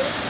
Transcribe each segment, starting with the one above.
it.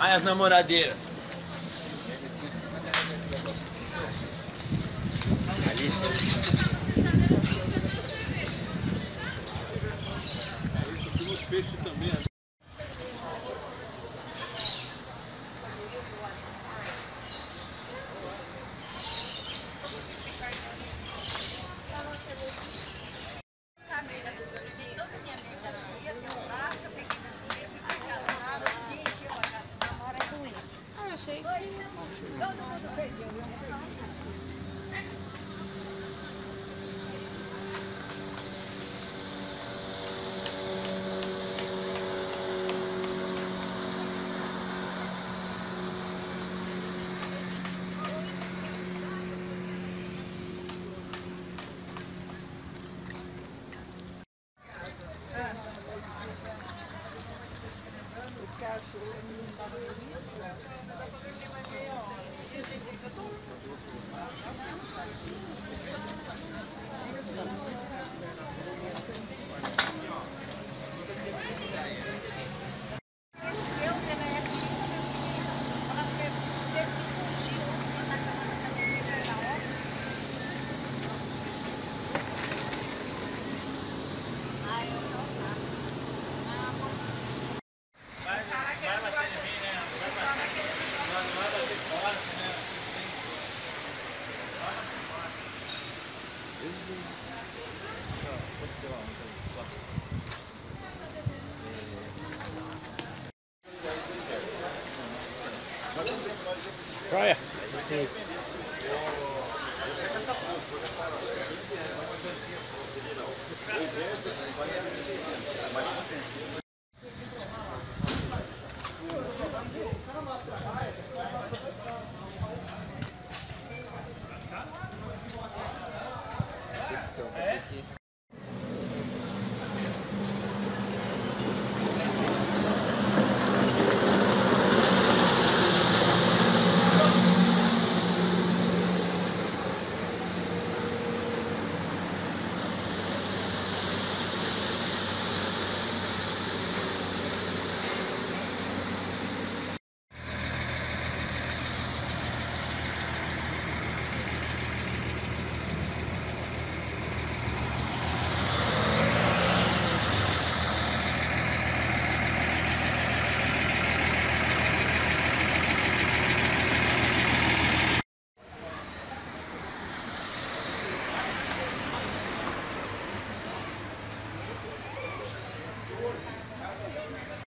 Aí as namoradeiras.